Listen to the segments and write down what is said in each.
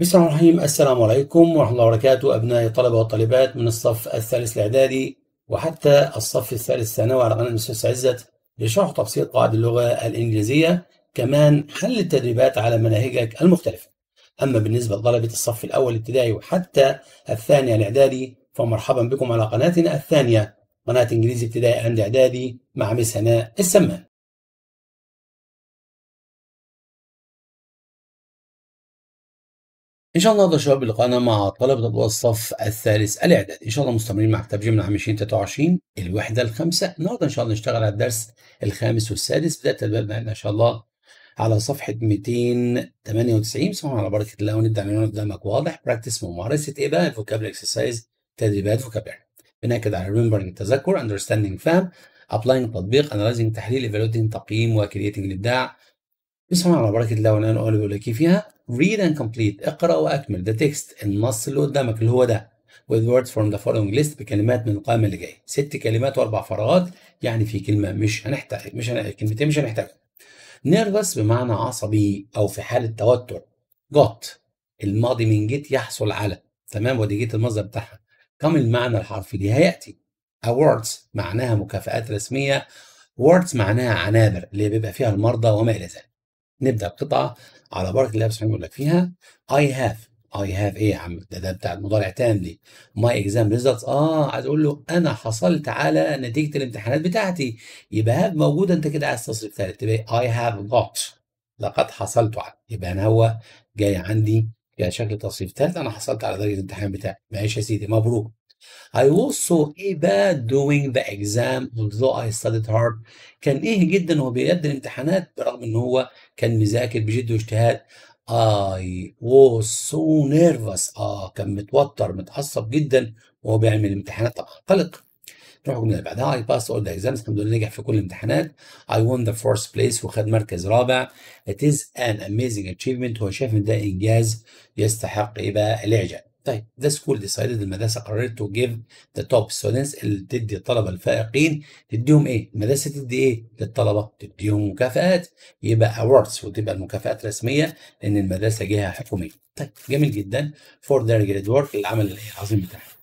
بسم الله الرحمن الرحيم. السلام عليكم ورحمة الله وبركاته. أبناء الطلبة والطالبات من الصف الثالث الإعدادي وحتى الصف الثالث الثانوي على قناة الأستاذ عزت لشرح تبسيط قواعد اللغة الإنجليزية كمان حل التدريبات على مناهجك المختلفة. أما بالنسبة لطلبة الصف الأول الابتدائي وحتى الثاني الإعدادي فمرحبا بكم على قناتنا الثانية قناة إنجليزي ابتدائي عند إعدادي مع مس هناء السمان. إن شاء الله النهارده شباب لقاءنا مع طلبة الصف الثالث الاعدادي إن شاء الله مستمرين مع كتاب Gem لعام 2023 الوحدة الخامسة. النهارده إن شاء الله نشتغل على الدرس الخامس والسادس. بداية الباب إن شاء الله على صفحة 298 بسم الله على بركة الله ونبدأ عنوان قدامك واضح. practice ممارسة إيه بقى ال vocabulary exercise تدريبات vocabulary بناكد على remembering التذكر understanding فهم. applying تطبيق. analyzing تحليل evaluating تقييم و creating الإبداع. بسم الله على بركة الله ونعم أقول بيقول لك فيها. Read and complete. اقرأ وأكمل. The text. النص اللي قدامك اللي هو ده. With words from the following list بكلمات من القائمة اللي جاية. ست كلمات وأربع فراغات يعني في كلمة مش هنحتاج مش هن... كلمتين مش هنحتاجهم. Nervous بمعنى عصبي أو في حالة توتر. Got. الماضي من جيت يحصل على. تمام؟ ودي جيت المصدر بتاعها. كم المعنى الحرفي ليها ياتي awards معناها مكافآت رسمية. Words معناها عنابر اللي بيبقى فيها المرضى وما إلى ذلك. نبدأ القطعه على بركة الله سبحانه يقول لك فيها I have. I have إيه يا عم؟ ده ده بتاع المضارع تام دي. My exam results. آه عايز أقول له أنا حصلت على نتيجة الامتحانات بتاعتي. يبقى have موجوده أنت كده عايز تصريف ثالث تبقى I have got. لقد حصلت على. يبقى أنا هو جاي عندي يا شكل تصريف ثالث أنا حصلت على درجة الامتحان بتاعي. ماشي يا سيدي مبروك. I was so bad doing the exam although I studied hard. كان إيه جدا وهو بيأدي الامتحانات برغم إن هو كان مذاكر بجد واجتهاد. I was so nervous. آه كان متوتر متعصب جدا وهو بيعمل الامتحانات طبعا قلق نروح الجملة اللي بعدها. I passed all the exams. الحمد لله نجح في كل الامتحانات I won the first place وخد مركز رابع. It is an amazing achievement. هو شايف إن ده إنجاز يستحق إيه بقى؟ الإعجاب. طيب the school decided المدرسة قررت to give the top students اللي تدي الطلبة الفائقين تديهم إيه؟ المدرسة تدي إيه للطلبة؟ تديهم مكافآت يبقى awards وتبقى المكافآت رسمية لأن المدرسة جهة حكومية. طيب جميل جدا for their great work العمل العظيم بتاعهم.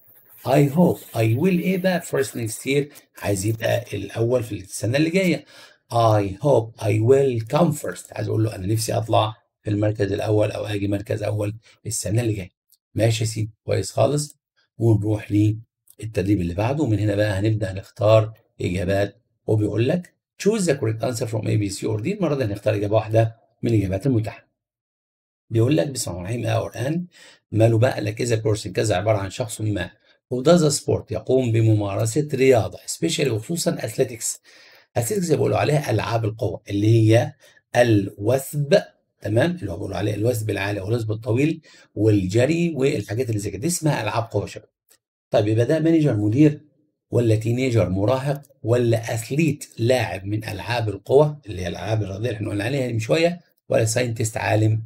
I hope I will إيه بقى first next year عايز يبقى الأول في السنة اللي جاية. I hope I will come first عايز أقول له أنا نفسي أطلع في المركز الأول أو أجي مركز أول السنة اللي جاية. ماشي يا سيدي كويس خالص. ونروح للتدريب اللي بعده. ومن هنا بقى هنبدأ نختار إجابات. وبيقول لك choose the correct answer from A B C or D. المرة دي هنختار إجابة واحدة من الإجابات المتاحة. بيقول لك بسم الله الرحمن الرحيم. or an ماله بقى؟ لك is a person كذا عبارة عن شخص ما. Does a sport يقوم بممارسة رياضة especially وخصوصا athletics. athletics بيقولوا عليها ألعاب القوة اللي هي الوثب تمام؟ اللي هو بيقولوا عليه الوثب العالي أو الوثب الطويل والجري والحاجات اللي زي كده. دي اسمها ألعاب قوة شباب. طيب يبقى ده manager مدير ولا teenager مراهق ولا athlete لاعب من ألعاب القوى اللي هي الألعاب الرياضية اللي إحنا قلنا عليها من شوية ولا scientist عالم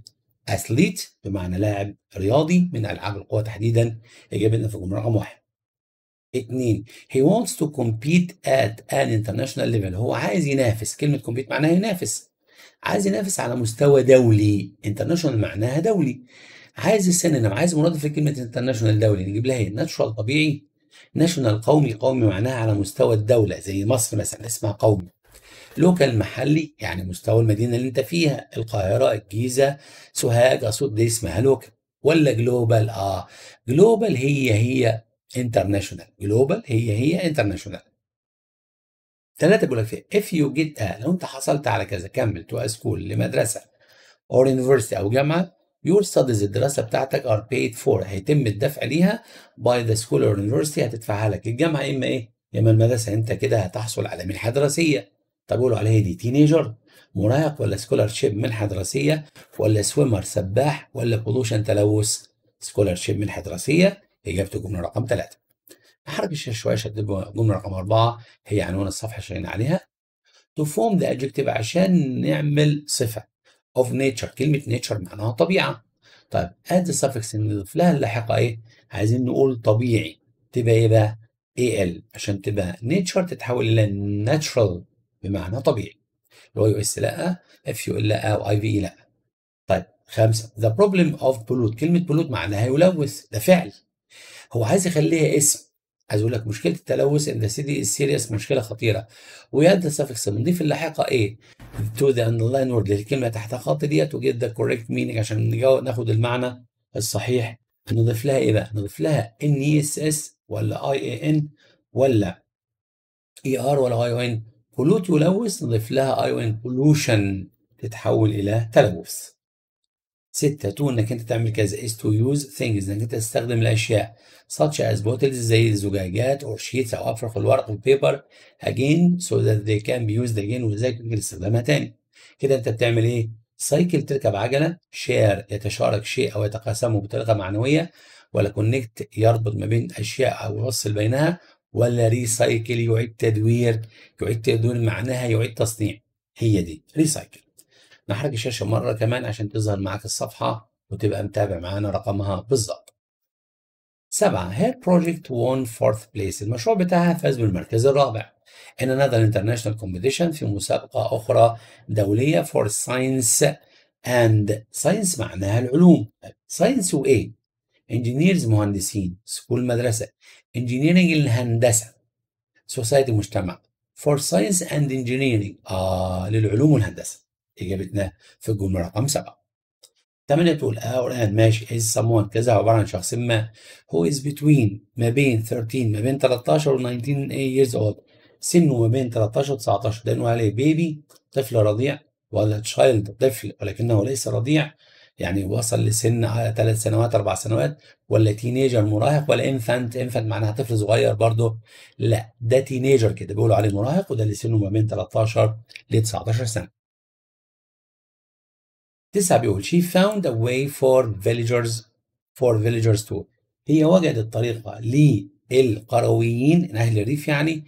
athlete بمعنى لاعب رياضي من ألعاب القوى تحديدا؟ اجابتنا في الجمله رقم واحد. اتنين he wants to compete at an international level. هو عايز ينافس. كلمة compete معناها ينافس. عايز ينافس على مستوى دولي international معناها دولي. عايز ال synonym عايز مرادف لكلمه international دولي نجيب لها إيه؟ natural طبيعي. national قومي قومي معناها على مستوى الدولة زي مصر مثلا اسمها قومي. local محلي يعني مستوى المدينة اللي أنت فيها القاهرة الجيزة سوهاج اسيوط دي اسمها local ولا global آه. global هي هي international global هي هي international ثلاثة بيقول لك فيها if you get a لو انت حصلت على كذا كمل to a school لمدرسة or university أو جامعة your studies الدراسة بتاعتك are paid for هيتم الدفع ليها by the school or university هتدفعها لك. الجامعة إما إيه؟ إما المدرسة أنت كده هتحصل على منحة دراسية طب يقولوا عليها دي teenager مراهق ولا scholarship منحة دراسية ولا swimmer سباح ولا pollution تلوث؟ scholarship منحة دراسية إجابته جملة رقم ثلاثة الشاشة شوية تبقى جملة رقم أربعة هي عنوان الصفحة شغالين عليها. To form the adjective عشان نعمل صفة. Of nature كلمة nature معناها طبيعة. طيب add the suffix نضيف لها اللاحقة إيه؟ عايزين نقول طبيعي. تبقى إيه بقى؟ al عشان تبقى nature تتحول إلى natural بمعنى طبيعي. اللي هو U S لا F U لا أو I V لا. طيب خمسة. The problem of pollute. كلمة pollute معناها يلوث. ده فعل. هو عايز يخليها اسم. عايز أقول لك مشكلة التلوث is serious مشكلة خطيرة. add the suffix بنضيف اللاحقة إيه to the underline word للكلمة تحت خط ديت وجيت ذا correct meaning عشان نجاوب ناخد المعنى الصحيح. نضيف لها إيه بقى؟ نضيف لها N E S S ولا I A N ولا E R ولا I O N pollute يلوث نضيف لها I O N pollution تتحول إلى تلوث. ستة to إنك أنت تعمل كذا is to use things إنك أنت تستخدم الأشياء such as bottles زي الزجاجات or sheets أو افرخ الورق و ال paper again so that they can be used again وذلك ممكن استخدامها تاني. كده أنت بتعمل إيه؟ cycle تركب عجلة share يتشارك شيء أو يتقاسمه بطريقة معنوية ولا connect يربط ما بين أشياء أو يوصل بينها ولا recycle يعيد تدوير يعيد تدوير معناها يعيد تصنيع. هي دي recycle نحرك الشاشة مرة كمان عشان تظهر معاك الصفحة وتبقى متابع معانا رقمها بالظبط. سبعة her project won fourth place المشروع بتاعها فاز بالمركز الرابع. In another international competition في مسابقة أخرى دولية for science and science معناها العلوم. science وإيه؟ engineers مهندسين سكول مدرسة engineering الهندسة society مجتمع for science and engineering آه للعلوم والهندسة إجابتنا في الجملة رقم سبعة. تمانية تقول our and ماشي. Is someone كذا عبارة عن شخص ما. Who is between ما بين 13 ما بين 13 و 19 years old. سنه ما بين 13 و 19 ده نقول عليه بيبي طفل رضيع. ولا child طفل. ولكنه ليس رضيع. يعني وصل لسن ثلاث سنوات أربع سنوات. ولا teenager مراهق ولا infant infant معناها طفل صغير برضه. لا ده teenager كده. بيقولوا عليه مراهق وده اللي سنه ما بين 13 ل 19 سنة. تسعة بيقول she found a way for villagers for villagers to. هي وجدت طريقة للقرويين أهل الريف يعني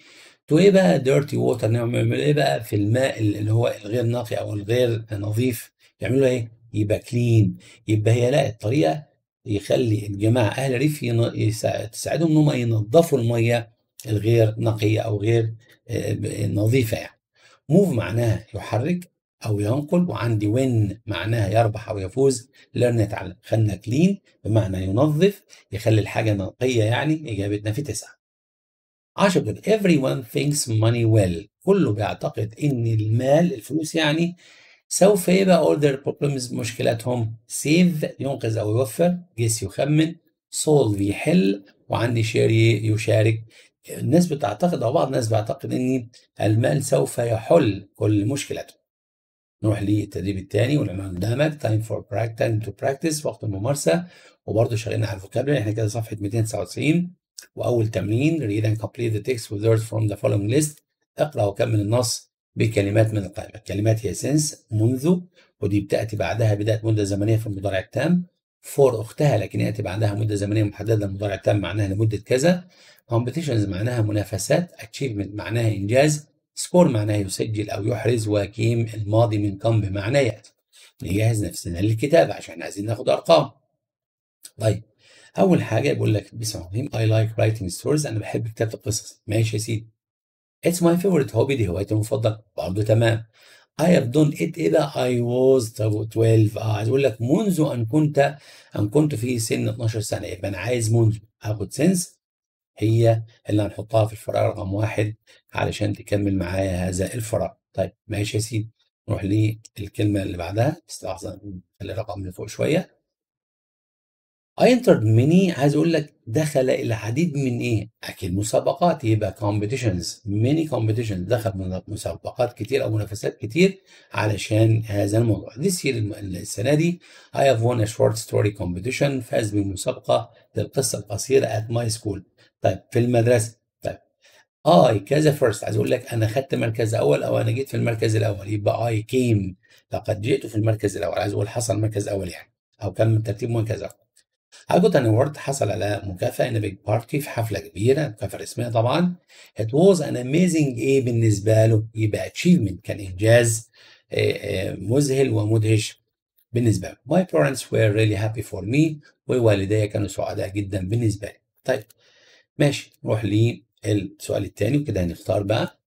to إيه بقى dirty water نعمل إيه بقى في الماء اللي هو الغير نقي أو الغير نظيف؟ يعملوا إيه؟ يبقى clean يبقى هي لقت طريقة يخلي الجماعة أهل الريف تساعدهم إن هم ينظفوا المية الغير نقية أو غير نظيفة يعني. move معناها يحرك. أو ينقل وعندي win معناها يربح أو يفوز learn يتعلم خدنا clean بمعنى ينظف يخلي الحاجة نقية يعني إجابتنا في تسعة. 10 بتقول everyone thinks money will. كله بيعتقد إن المال الفلوس يعني سوف يبقى all their problems مشكلاتهم save ينقذ أو يوفر guess يخمن solve يحل وعندي share يشارك. الناس بتعتقد أو بعض الناس بيعتقد إن المال سوف يحل كل مشكلاتهم. نروح للتدريب الثاني والعنوان قدامك time for practice to practice وقت الممارسة. وبرضه شغالين على ال vocabulary إحنا كده صفحة 299 وأول تمرين and complete the text with words from the following list. اقرأ وكمل النص بكلمات من القائمه الكلمات هي since منذ ودي بتأتي بعدها بداية مدة زمنية في المضارع التام. for أختها لكن يأتي بعدها مدة زمنية محددة المضارع التام معناها لمدة كذا. competitions معناها منافسات. achievement معناها إنجاز. score معناه يسجل أو يحرز و came الماضي من come بمعنى يأتي نجهز نفسنا للكتابة عشان عايزين ناخد أرقام. طيب أول حاجة بيقول لك بسم الله I like writing stories. أنا بحب كتابة القصص. ماشي يا سيدي. It's my favorite hobby. دي هوايتي المفضلة. برضه تمام. I have done it بقى I was 12 آه عايز أقول لك منذ أن كنت أن كنت في سن 12 سنة. يبقى أنا عايز منذ. هاخد سنس هي اللي هنحطها في الفراغ رقم واحد علشان تكمل معايا هذا الفراغ. طيب ماشي يا سيدي. نروح للكلمة اللي بعدها. بس نخلي الرقم من فوق شوية. I entered many عايز أقول لك دخل العديد من إيه؟ أكيد مسابقات يبقى competitions many competitions. دخل من مسابقات كتير أو منافسات كتير علشان هذا الموضوع. This year السنة دي I have won a short story competition فاز بمسابقة للقصة القصيرة at my school. طيب في المدرسة. طيب I كذا first عايز أقول لك أنا خدت مركز أول أو أنا جيت في المركز الأول. يبقى I came لقد جئت في المركز الأول. عايز أقول حصل مركز أول يعني. أو كان من ترتيب مركز أول. An award حصل على مكافأة big party في حفلة كبيرة مكافأة رسمية طبعا. It was an amazing إيه بالنسبة له يبقى achievement كان إنجاز مذهل ومدهش بالنسبة له. My parents were really happy for me ووالدي كانوا سعداء جدا بالنسبة لي. طيب ماشي نروح للسؤال الثاني وكده هنختار بقى.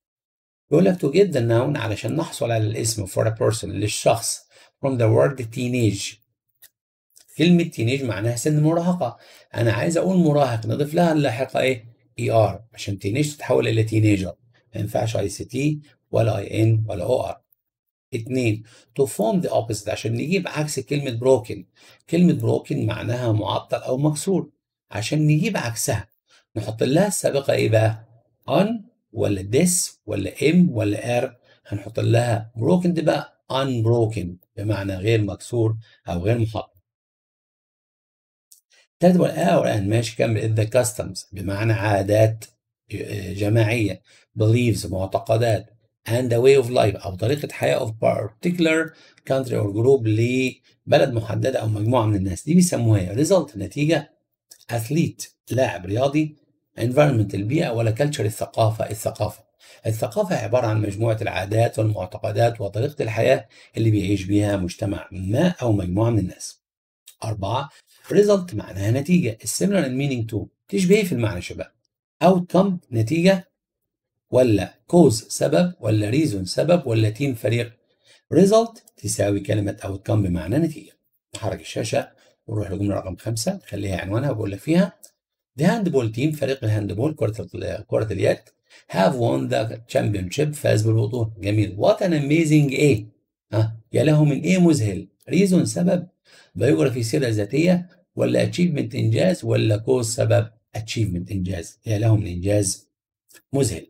بيقول لك to get the noun علشان نحصل على الاسم for a person للشخص from the word teenage كلمة teenage معناها سن المراهقة أنا عايز أقول مراهق نضيف لها اللاحقة إيه؟ ER عشان teenage تتحول إلى teenager ما ينفعش أي سي تي ولا أي إن ولا أو آر اتنين to form the opposite عشان نجيب عكس كلمة broken. كلمة broken معناها معطل أو مكسور. عشان نجيب عكسها نحط لها السابقة إيه بقى؟ on ولا this ولا am ولا are هنحط لها broken دي بقى unbroken بمعنى غير مكسور أو غير محطم بقول our and ماشي كمل. The customs بمعنى عادات جماعية beliefs معتقدات a way of life أو طريقة حياة of particular country or group لبلد محددة أو مجموعة من الناس. دي بيسموها result نتيجة athlete لاعب رياضي environment البيئة ولا culture الثقافة الثقافة. الثقافة عبارة عن مجموعة العادات والمعتقدات وطريقة الحياة اللي بيعيش بيها مجتمع ما أو مجموعة من الناس. أربعة result معناها نتيجة. Similar in meaning to تشبه في المعنى شباب outcome نتيجة ولا cause سبب ولا reason سبب ولا team فريق. Result تساوي كلمة outcome بمعنى نتيجة. نحرك الشاشة ونروح لجملة رقم خمسة نخليها عنوانها وبقول لك فيها. The handball team فريق الهاندبول كرة كرة اليد have won the championship فاز بالبطولة. جميل. What an amazing إيه ها؟ يا له من إيه مذهل. Reason سبب. Biography سيرة ذاتية. ولا achievement إنجاز ولا cause سبب achievement إنجاز. يا له من انجاز مذهل.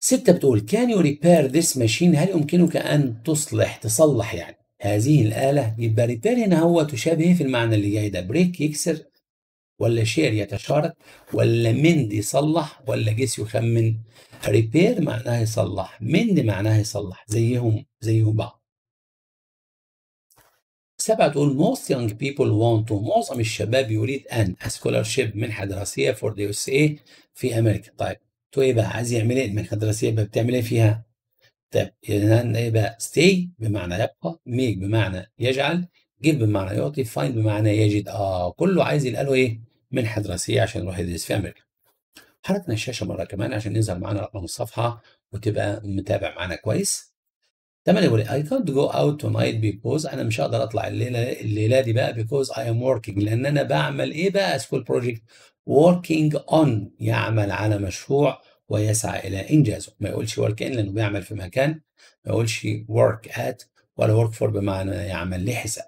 ستة بتقول can you repair this machine هل يمكنك أن تصلح تصلح يعني؟ هذه الآلة يبقى repair هنا هو تشابه في المعنى اللي جاي ده. break يكسر ولا share يتشارك ولا mend يصلح ولا guess يخمن repair معناها يصلح mend معناها يصلح. زيهم زيهم بعض. سبعة تقول most young people want to معظم الشباب يريد أن scholarship منحة دراسية for the USA في أمريكا طيب تو إيه بقى عايز يعمل إيه المنحة الدراسية بتعمل إيه فيها؟ طيب يعني إيه بقى stay بمعنى يبقى make بمعنى يجعل give بمعنى يعطي find بمعنى يجد آه كله عايز يلقى له إيه؟ منحة دراسية عشان يروح يدرس في أمريكا. حركنا الشاشة مرة كمان عشان يظهر معانا رقم الصفحة وتبقى متابع معانا كويس. تمام يقول I can't go out tonight because أنا مش هقدر أطلع الليلة الليلة دي بقى because I am working. لأن أنا بعمل إيه بقى؟ School project. Working on. يعمل على مشروع ويسعى إلى إنجازه. ما يقولش work in لأنه بيعمل في مكان. ما يقولش work at ولا work for بمعنى يعمل لحساب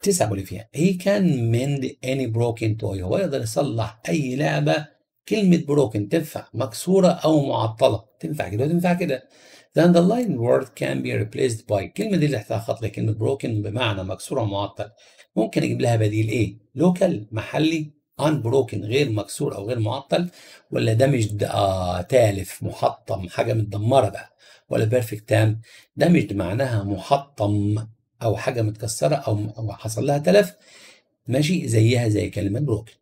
تسعة بقول فيها. He can mend any broken toy. هو يقدر يصلح أي لعبة كلمة broken تنفع مكسورة أو معطلة. تنفع كده وتنفع كده. The underlying word can be replaced by الكلمة دي اللي تحتها خط كلمة broken بمعنى مكسورة ومعطل. ممكن أجيب لها بديل إيه؟ local محلي unbroken غير مكسور أو غير معطل ولا damaged آه تالف محطم حاجة متدمرة بقى ولا perfect تام damaged معناها محطم أو حاجة متكسرة أو أو حصل لها تلف. ماشي؟ زيها زي كلمة بروكن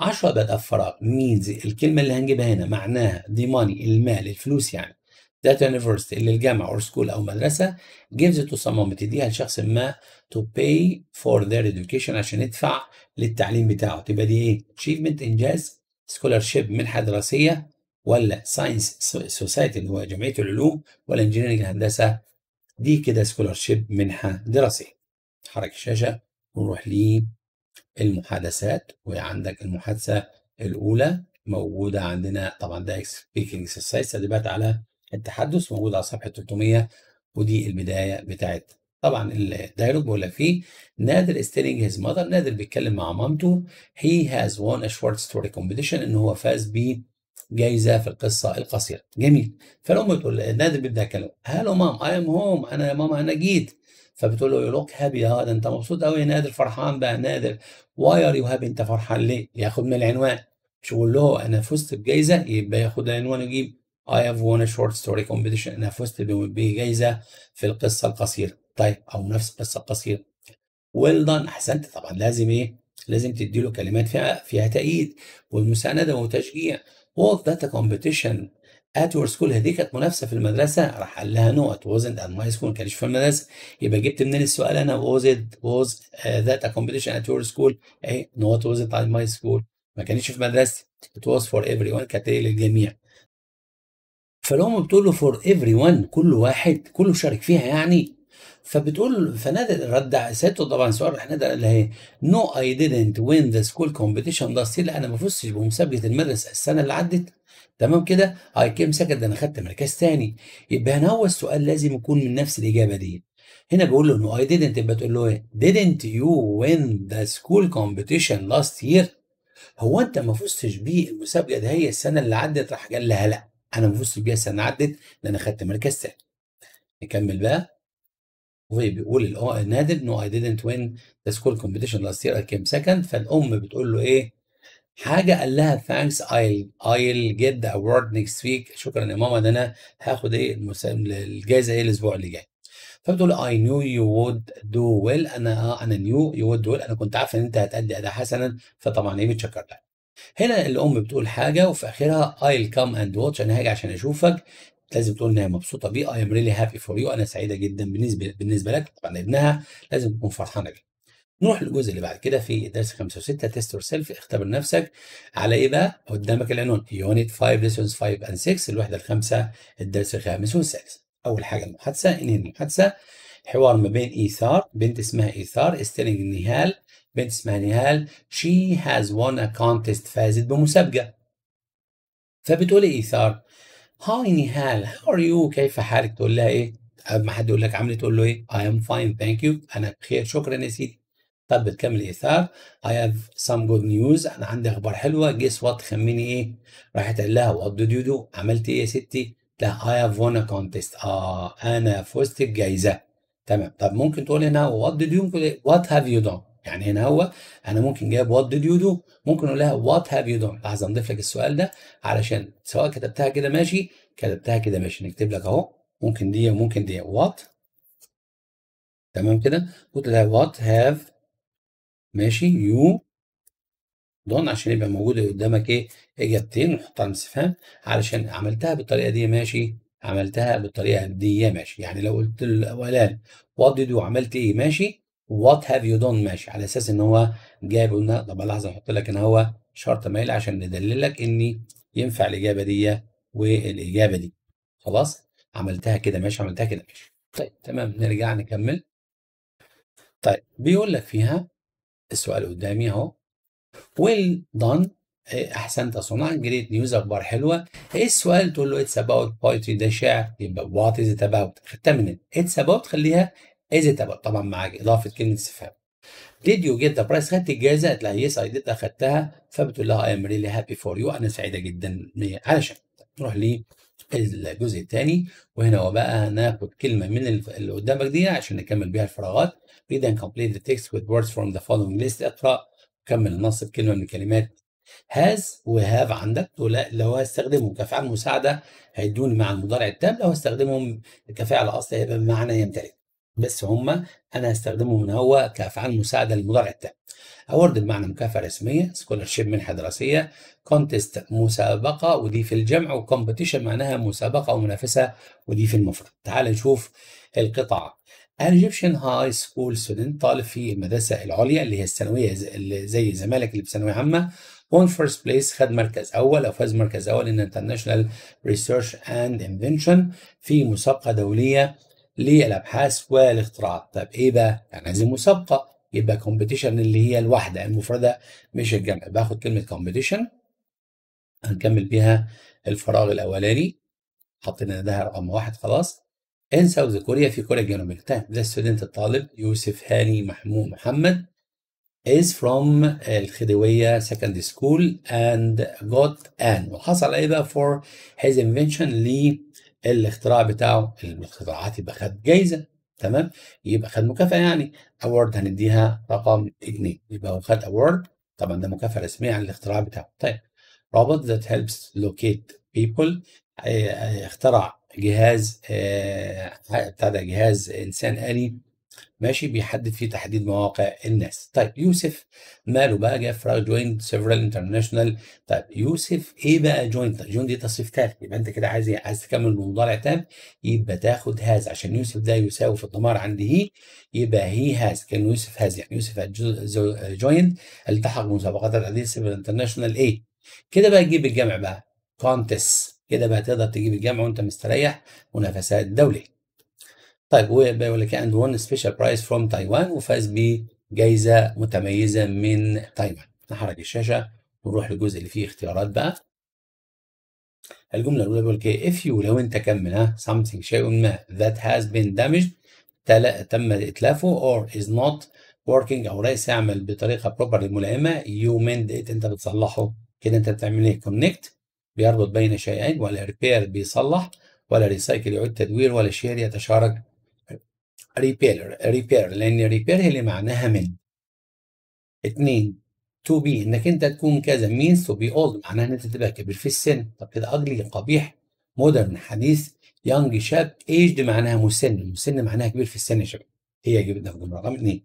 10 بدأ فراغ means الكلمة اللي هنجيبها هنا معناها the money المال الفلوس يعني that university اللي الجامعة or school أو مدرسة gives to someone بتديها لشخص ما to pay for their education عشان يدفع للتعليم بتاعه. تبقى دي إيه؟ achievement انجاز scholarship منحه دراسيه ولا science society اللي هو جمعية العلوم ولا engineering الهندسه دي كده scholarship منحة دراسية. حرك الشاشة ونروح للمحادثات وعندك المحادثة الأولى موجودة عندنا. طبعا ده speaking exercise تدريبات على التحدث موجودة على صفحة 300 ودي البداية بتاعت طبعا ال dialogue بيقول لك فيه نادر telling his mother نادر بيتكلم مع مامته. He has won a short story competition إن هو فاز ب جايزه في القصة القصيرة. جميل. فالام بتقول نادر بيبدأ يتكلم. Hello mum I am home أنا يا ماما أنا جيت. فبتقول له you look happy يا ده انت مبسوط قوي يا نادر فرحان بقى نادر. why are you happy انت فرحان ليه؟ ياخد من العنوان. مش يقول له أنا فزت بجايزه يبقى ياخد العنوان يجيب I have won a short story competition. أنا فزت بجايزه في القصة القصيرة. طيب أو نفس القصة القصيرة. Well done. أحسنت. طبعا لازم إيه؟ لازم تدي له كلمات فيها فيها تأييد. والمساندة وتشجيع. Was that a competition. At your school. هذه كانت منافسة في المدرسة. راح قال لها no it wasn't at my school. ما كانش في المدرسة. يبقى جبت منين السؤال أنا؟ It was uh, that a competition at your school? إيه no it wasn't at my school. ما كانتش في مدرستي it was for everyone. كانت للجميع. فالأم بتقول له for everyone. كل واحد كله شارك فيها يعني. فبتقول فنادر رد سالته طبعا سؤال. راح نادر قال لها No I the school competition. last year لا أنا ما فزتش بمسابقة المدرسة السنة اللي عدت. تمام كده؟ I came second أنا خدت مركز تاني. يبقى هنا هو السؤال لازم يكون من نفس الإجابة دي. هنا بيقول له إنه اي didn't يبقى تقول له إيه؟ Didn't you win the school competition last year? هو أنت ما فزتش بالمسابقه ده هي السنة اللي عدت راح قال لها لا. أنا ما فزتش بيها السنة اللي عدت لأن أنا خدت مركز تاني. نكمل بقى. وبيقول النادر نو اي didn't win the school competition last year. I came second فالأم بتقول له إيه؟ حاجة قال لها thanks. I'll I'll get the award next week. شكرا يا ماما ده أنا هاخد إيه. الجائزه إيه الأسبوع اللي جاي. فبتقول I knew you would do well. أنا آه أنا knew you would do well. أنا كنت عارفه إن أنت هتأدي أداء حسنا فطبعا إيه بتشكر لها. هنا الأم بتقول حاجة وفي آخرها I'll come and watch. أنا هاجي عشان أشوفك. لازم تقول إن هي مبسوطة بيه. I am really happy for you. أنا سعيدة جدا بالنسبة بالنسبة لك طبعا ابنها. لازم تكون فرحانة بيه. نروح للجزء اللي بعد كده في درس 5 و6 test yourself اختبر نفسك على إيه بقى؟ قدامك العنوان Unit 5 lessons 5 and 6 الوحدة الخامسة الدرس الخامس والسادس. أول حاجة المحادثة انهي المحادثة حوار ما بين إيثار بنت اسمها إيثار is telling نهال بنت اسمها نهال she has won a contest فازت بمسابقة. فبتقول إيثار Hi نهال how are you كيف حالك؟ تقول لها إيه؟ ما حد يقول لك عامل تقول له إيه؟ I am fine thank you أنا بخير شكرا يا سيدي. طب بتكمل إيثار. I have some good news. أنا عندي أخبار حلوة. Guess what خمني إيه؟ راحت قال لها. Did you do? عملت إيه يا ستي؟ لا I have won a آه أنا فزت بجائزه تمام. طب ممكن تقول هنا what did you what have you done يعني هنا هو أنا ممكن جايب what did you do ممكن أقول لها what have you done لحظة نضيف لك السؤال ده علشان سواء كتبتها كده ماشي. كتبتها كده ماشي. نكتب لك أهو. ممكن دي وممكن دي. What تمام كده؟ قلت لها what have ماشي؟ you. done عشان يبقى موجود قدامك إيه؟ إجابتين ونحط على استفهام علشان عملتها بالطريقة دي ماشي؟ عملتها بالطريقة دي ماشي. يعني لو قلت الأولان what did عملت إيه؟ ماشي. what have you done ماشي. على أساس إن هو جايب قلنا طب لحظة أحط لك إن هو شرط مايل عشان ندللك ان ينفع الإجابة دي والإجابة دي. خلاص؟ عملتها كده ماشي؟ عملتها كده ماشي. طيب تمام. نرجع نكمل. طيب بيقول لك فيها السؤال قدامي اهو. Well done أحسنت صنع great news أخبار حلوة. إيه السؤال؟ تقول له it's about poetry ده شعر. يبقى what is it about خدتها من it's about خليها is it about طبعا مع إضافة كلمة استفهام. Did you get the prize? خدت الجائزة؟ قالت لها yes I did اخدتها فبتقول لها I am really happy for you. أنا سعيدة جدا علشان. نروح للجزء الثاني وهنا بقى هناخد كلمة من اللي قدامك دي عشان نكمل بيها الفراغات. Read and complete the text with words from the following list. اقرأ كمل النص بكلمه من الكلمات has وهاف عندك. لو هستخدمهم كفعل مساعدة هيدوني مع المضارع التام. لو هستخدمهم كفعل أصلي هيبقى بمعنى يمتلك. بس هما أنا هستخدمهم هو كافعال مساعدة للمضارع التام. award بمعنى مكافأة رسمية scholarship منحة دراسية contest مسابقة ودي في الجمع و competition معناها مسابقة أو منافسه ودي في المفرد. تعال نشوف القطعه Egyptian high school student طالب في المدرسة العليا اللي هي الثانوية اللي زي زمايلك اللي في ثانوية عامة. won first place خد مركز أول أو فاز مركز أول in international research and invention في مسابقة دولية للأبحاث والاختراعات طب إيه بقى؟ يعني عايزين مسابقة. يبقى competition اللي هي الواحدة. المفرده مش الجمع. باخد كلمة competition هنكمل بيها الفراغ الأولاني. حطينا ده رقم واحد خلاص. in South Korea في كوريا الجنوبيه طيب the student الطالب يوسف هاني محمود محمد. Is from الخديوية secondary school and got an. وحصل إيه بقى for his invention للاختراع بتاعه؟ الاختراعات يبقى خد جايزة. تمام؟ يبقى خد مكافأة يعني. Award هنديها رقم 2 يبقى هو خد award. طبعا ده مكافأة رسمية عن الاختراع بتاعه. طيب. Robot that helps locate people. اخترع جهاز بتاع ده جهاز إنسان آلي ماشي بيحدد فيه تحديد مواقع الناس. طيب يوسف ماله بقى؟ جاب فراغ joined several international طيب يوسف إيه بقى joined joined دي تصريف ثالث يبقى أنت كده عايز عايز تكمل بمضارع تام يبقى تاخد has عشان يوسف ده يساوي في الضمائر عند he يبقى he has كان يوسف has يعني يوسف joined التحق بمسابقات العديد several international إيه كده بقى تجيب الجمع بقى. contests كده بقى تقدر تجيب الجمع وأنت مستريح منافسات دولية. طيب وبيقول لك and won special prize from Taiwan وفاز بجائزة متميزة من تايوان. نحرك الشاشة ونروح للجزء اللي فيه اختيارات بقى. الجملة الأولى بيقول لك if you لو أنت كمل ها something شيء ما that has been damaged تم إتلافه or is not working أو ليس يعمل بطريقة proper ملائمة you mend it أنت بتصلحه. كده أنت بتعمل إيه؟ connect بيربط بين شيئين ولا repair بيصلح ولا recycle يعيد تدوير ولا share يتشارك. repair repair لأن repair هي اللي معناها mend. اتنين to be إنك أنت تكون كذا. means to be old معناها إن أنت تبقى كبير في السن. طب كده ugly قبيح modern حديث young شاب aged معناها مسن. مسن معناها كبير في السن يا شباب. هي جبنا في الجمله رقم اثنين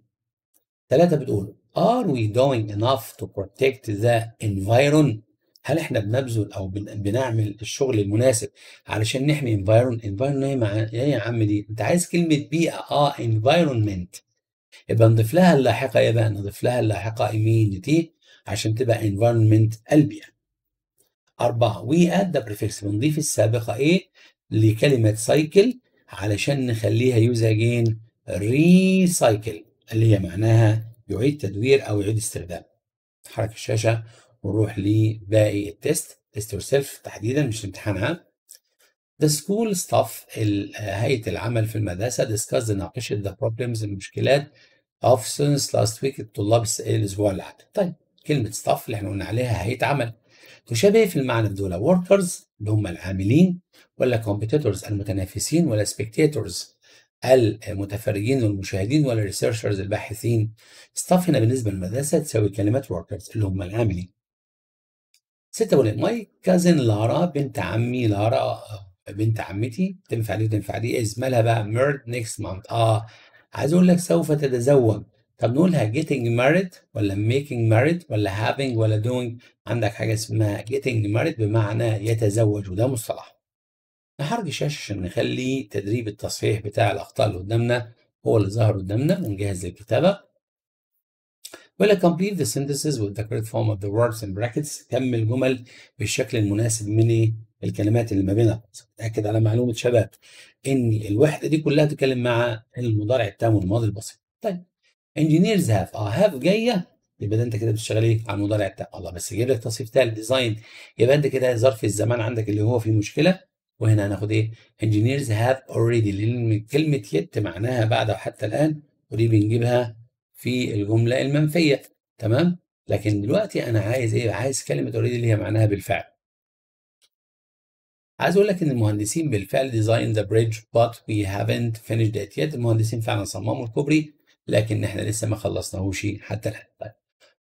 ثلاثة بتقول are we doing enough to protect the environment هل إحنا بنبذل أو بنعمل الشغل المناسب علشان نحمي environment environment إيه إيه يا عم دي أنت عايز كلمة بيئه آه environment. يبقى نضيف لها اللاحقة إيه بقى؟ نضيف لها اللاحقة ment عشان تبقى environment البيئه أربعة we add the prefix. بنضيف السابقة إيه؟ لكلمة cycle علشان نخليها use again recycle اللي هي معناها يعيد تدوير أو يعيد استخدام. حرك الشاشة ونروح لباقي ال test test yourself تحديدا مش امتحان عام The school staff هيئة العمل في المدرسة discussed ناقشت the problems المشكلات of students last week الطلاب الأسبوع اللي عدى. طيب كلمة staff اللي إحنا قلنا عليها هيئة عمل تشابه في المعنى في دول workers اللي هم العاملين ولا competitors المتنافسين ولا spectators المتفرجين والمشاهدين ولا researchers الباحثين. staff هنا بالنسبة للمدرسة تساوي كلمة workers اللي هم العاملين. ستة بقول ماي كازن لارا بنت عمي لارا بنت عمتي تنفع دي وتنفع دي اسمها بقى married next month آه عايز أقول لك سوف تتزوج. طب نقولها getting married ولا making married ولا having ولا doing عندك حاجة اسمها getting married بمعنى يتزوج وده مصطلح. نحرك الشاشه عشان نخلي تدريب التصحيح بتاع الأخطاء اللي قدامنا هو اللي ظهر قدامنا ونجهز للكتابة. ولا complete the sentences with the correct form of the words in brackets. كمل جمل بالشكل المناسب من الكلمات اللي ما بينها. أكد على معلومة شباب إن الوحدة دي كلها تتكلم مع المضارع التام والماضي البسيط. طيب engineers have آه have جاية. يبقى ده أنت كده بتشتغل إيه؟ على المضارع التام. الله بس جايب لك تصريف ثالث ديزاين يبقى أنت كده ظرف الزمان عندك اللي هو فيه مشكلة. وهنا هناخد إيه؟ engineers have already. لأن كلمة yet معناها بعد وحتى الآن ودي بنجيبها في الجملة المنفية تمام؟ لكن دلوقتي أنا عايز إيه؟ عايز كلمة اوريدي اللي هي معناها بالفعل. عايز أقول لك إن المهندسين بالفعل design the bridge but we haven't finished it yet. المهندسين فعلا صمموا الكوبري لكن إحنا لسه ما خلصناهوش حتى الآن. طيب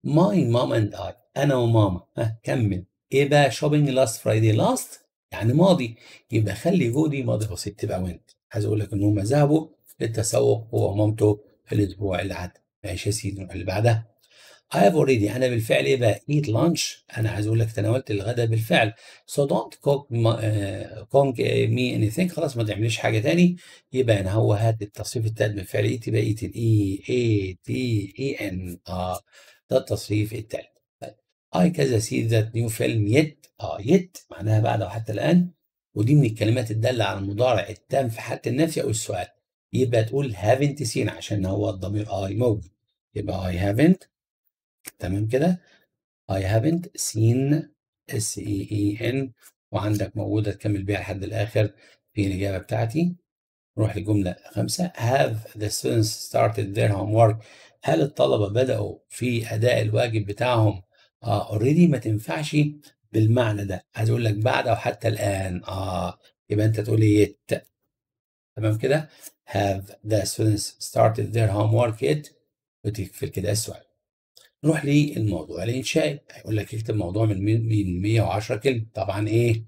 my mom and I أنا وماما ها كمل. إيه بقى shopping last Friday last يعني ماضي. يبقى خلي جودي ماضي بسيط تبقى وانت عايز أقول لك إن هم ذهبوا للتسوق هو ومامته الأسبوع اللي عدى. ماشي يا سيدي اللي بعدها. I have already أنا بالفعل إيه بقى؟ eat lunch. أنا عايز أقول لك تناولت الغداء بالفعل. So don't cook, uh, cook me anything. خلاص ما تعمليش حاجة تاني. يبقى أنا هو هات التصريف التالت بالفعل. eat يبقى eat E A T E N آه ده التصريف التالت. طيب. I كذا see that new film yet آه yet. معناها بعد أو حتى الآن. ودي من الكلمات الدالة على المضارع التام في حالة النفي أو السؤال. يبقى تقول haven't seen عشان هو الضمير I موجود يبقى I haven't تمام كده؟ I haven't seen S E E N وعندك موجودة تكمل بيها لحد الآخر في الإجابة بتاعتي. نروح للجملة خمسة. Have the students started their homework هل الطلبة بدأوا في أداء الواجب بتاعهم؟ آه اوريدي ما تنفعش بالمعنى ده. عايز أقول لك بعد أو حتى الآن. آه يبقى أنت تقول yet تمام كده؟ have the students started their homework yet وتقفل كده السؤال. نروح للموضوع الإنشائي. هيقول لك اكتب موضوع من من 110 كلمة. طبعا إيه؟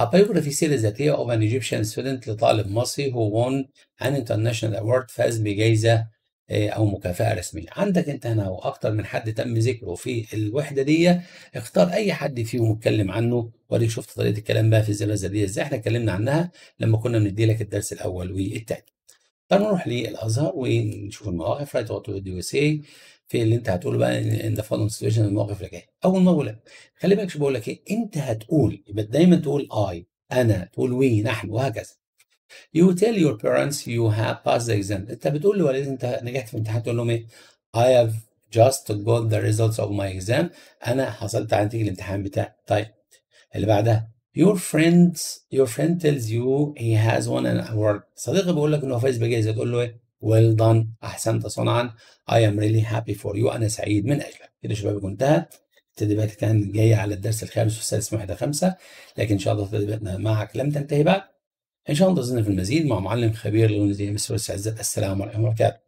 A biography سيرة ذاتية of an Egyptian student لطالب مصري who won an international award فاز بجائزة أو مكافأة رسمية. عندك أنت هنا وأكتر من حد تم ذكره في الوحدة دي اختار أي حد فيهم واتكلم عنه. وأديك شفت طريقة الكلام بقى في الزلازل دي إزاي. إحنا اتكلمنا عنها لما كنا بندي لك الدرس الأول والثاني. تعالوا نروح للأزهر ونشوف المواقف. Write what do you say في اللي أنت هتقوله بقى in the following situation المواقف اللي جاية أول ما أقول خلي بالك شو بقول لك إيه؟ أنت هتقول يبقى دايما تقول I أنا تقول we نحن وهكذا. You tell your parents you have passed the exam. انت بتقول لوالدك انت نجحت في الامتحان تقول لهم إيه؟ I have just got the results of my exam. أنا حصلت على نتيجة الامتحان بتاعي. طيب اللي بعدها Your friends your friend tells you he has won an award. صديقي بيقول لك إنه فايز بجائزة تقول له إيه؟ Well done أحسنت صنعا. I am really happy for you. أنا سعيد من أجلك. كده شباب انتهى. التدريبات كانت جاية على الدرس الخامس والسادس من واحدة خمسة لكن إن شاء الله تدريباتنا معك لم تنتهي بعد إن شاء الله انتظرنا في المزيد مع معلم خبير للغة مصر والسعزات السلام عليكم ورحمة الله وبركاته.